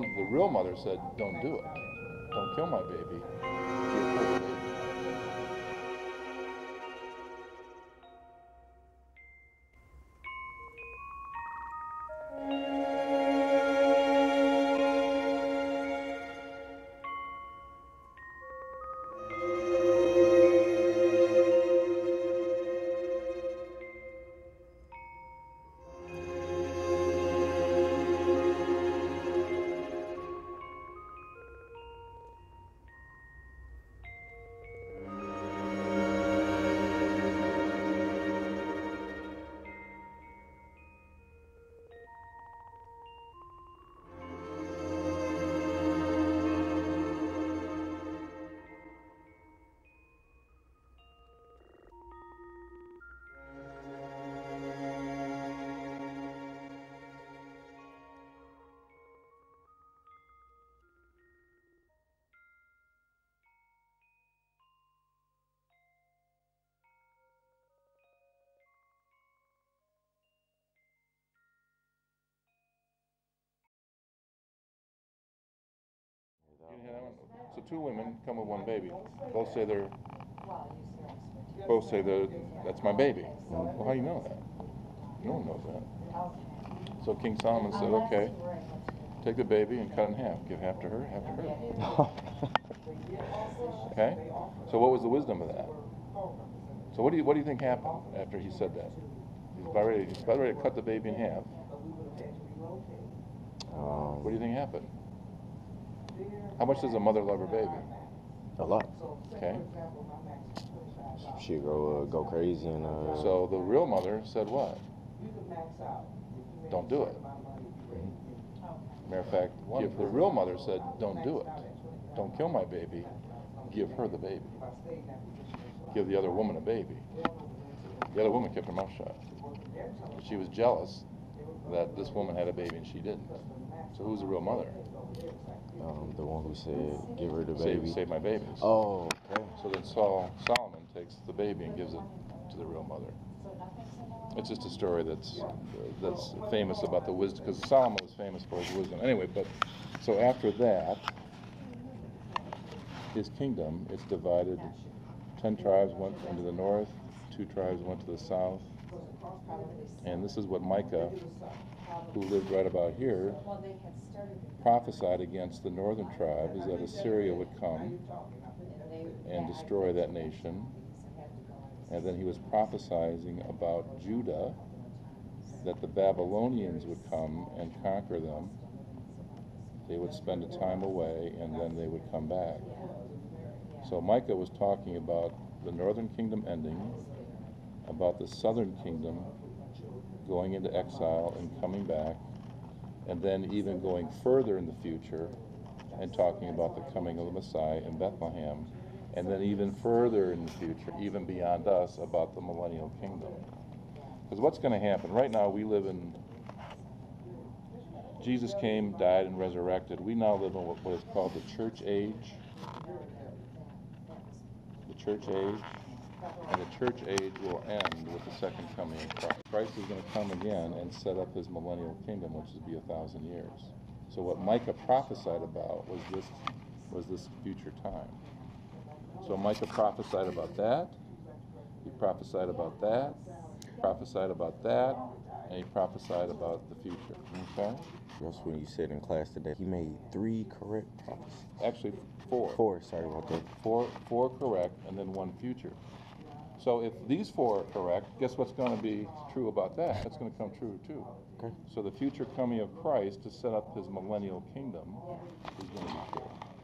one, the real mother said, "Don't do it. Don't kill my baby. You can hear that one? So two women come with one baby. Both say they're both say they're that's my baby. Well, how do you know that? No one knows that. So King Solomon said, okay, take the baby and cut it in half. Give half to her, half to her. okay. So what was the wisdom of that? So what do you what do you think happened after he said that? He's about ready, he's about ready to cut the baby in half. Um, What do you think happened? How much does a mother love her baby? a lot. Okay. She go uh, go crazy and uh, So the real mother said what? Don't do it. Matter of fact, give, the real mother said, "Don't do it. Don't kill my baby. Give her the baby. Give the other woman a baby." The other woman kept her mouth shut. She was jealous that this woman had a baby and she didn't. So who's the real mother? um, the one who said give her the Save, baby. save my babies. Oh, okay. So then Saul, Solomon takes the baby and gives it to the real mother. It's just a story that's that's famous about the wisdom because Solomon was famous for his wisdom. Anyway, but so after that, his kingdom it's divided. Ten tribes went into the north, two tribes went to the south, and this is what Micah, who lived right about here, prophesied against the northern tribe: is that Assyria would come and destroy that nation. And then he was prophesizing about Judah, that the Babylonians would come and conquer them. They would spend a time away and then they would come back. So Micah was talking about the northern kingdom ending, about the southern kingdom going into exile and coming back, and then even going further in the future and talking about the coming of the Messiah in Bethlehem, and then even further in the future, even beyond us, about the millennial kingdom. Because what's going to happen? Right now, we live in. Jesus came, died, and resurrected. We now live in what is called the church age. The church age. And the church age will end with the second coming of Christ. Christ is going to come again and set up his millennial kingdom, which will be a thousand years. So what Micah prophesied about was this was this future time. So Micah prophesied about that. He prophesied about that. Prophesied about that. And he prophesied about the future. Okay? That's what you said in class today. He made three correct prophecies. Actually, four. Four. Sorry about that. Four, four correct, and then one future. So if these four are correct, guess what's going to be true about that? That's going to come true too. Okay. So the future coming of Christ to set up his millennial kingdom is going to be true.